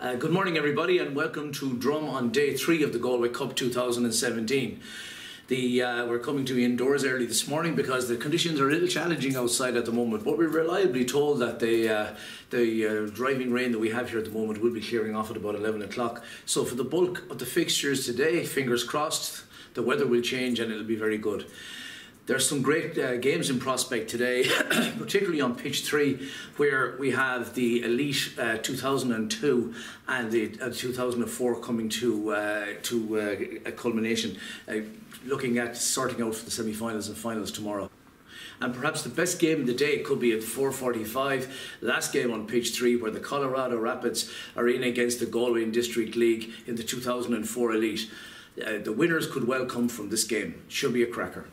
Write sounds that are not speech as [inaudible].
Uh, good morning, everybody, and welcome to Drum on day three of the Galway Cup 2017. The, uh, we're coming to indoors early this morning because the conditions are a little challenging outside at the moment. But we're reliably told that the uh, the uh, driving rain that we have here at the moment will be clearing off at about 11 o'clock. So for the bulk of the fixtures today, fingers crossed, the weather will change and it'll be very good. There's some great uh, games in prospect today, [coughs] particularly on pitch three, where we have the Elite uh, 2002 and the uh, 2004 coming to uh, to uh, a culmination, uh, looking at sorting out for the semi-finals and finals tomorrow. And perhaps the best game of the day could be at 4:45, last game on pitch three, where the Colorado Rapids are in against the Galway District League in the 2004 Elite. the winners could well come from this game. Should be a cracker.